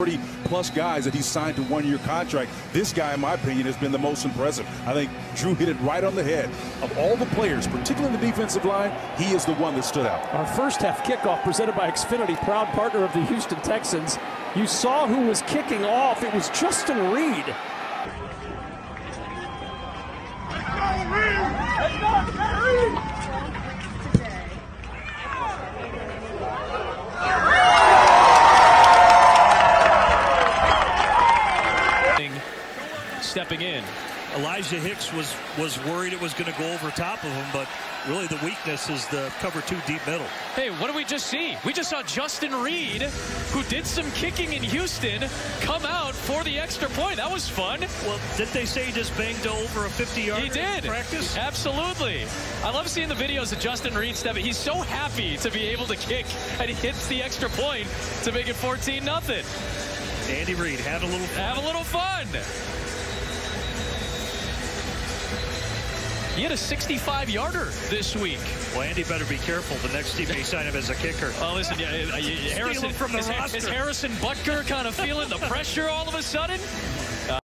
30 plus guys that he signed to one year contract. This guy, in my opinion, has been the most impressive. I think Drew hit it right on the head. Of all the players, particularly the defensive line, he is the one that stood out. Our first half kickoff presented by Xfinity, proud partner of the Houston Texans. You saw who was kicking off. It was Justin Reid. Stepping in. Elijah Hicks was was worried it was going to go over top of him, but really the weakness is the cover two deep middle. Hey, what did we just see? We just saw Justin Reid, who did some kicking in Houston, come out for the extra point. That was fun. Well, did they say he just banged over a 50 yard He did. practice? Absolutely. I love seeing the videos of Justin Reid stepping. He's so happy to be able to kick, and he hits the extra point to make it 14 nothing. Andy Reid had a little fun. Have a little fun. He had a 65 yarder this week. Well, Andy better be careful. The next team may sign him as a kicker. Oh, listen, yeah, uh, Harrison from the is, roster. is Harrison Butker kind of feeling the pressure all of a sudden?